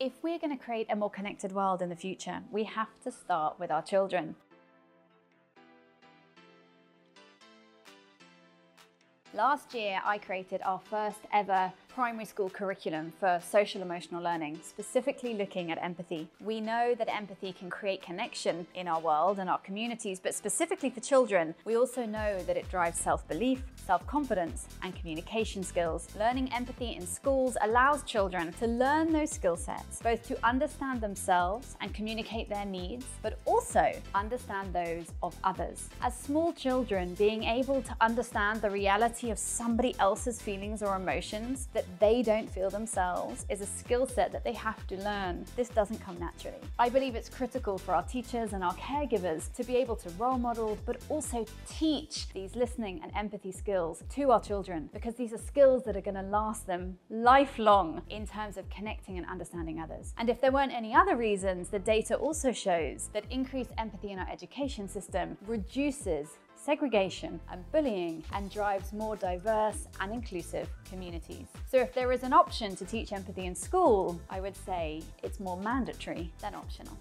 If we're going to create a more connected world in the future, we have to start with our children. Last year, I created our first ever primary school curriculum for social emotional learning, specifically looking at empathy. We know that empathy can create connection in our world and our communities, but specifically for children, we also know that it drives self-belief, self-confidence, and communication skills. Learning empathy in schools allows children to learn those skill sets, both to understand themselves and communicate their needs, but also understand those of others. As small children, being able to understand the reality of somebody else's feelings or emotions that they don't feel themselves is a skill set that they have to learn. This doesn't come naturally. I believe it's critical for our teachers and our caregivers to be able to role model, but also teach these listening and empathy skills to our children because these are skills that are going to last them lifelong in terms of connecting and understanding others. And if there weren't any other reasons, the data also shows that increased empathy in our education system reduces segregation and bullying and drives more diverse and inclusive communities. So if there is an option to teach empathy in school, I would say it's more mandatory than optional.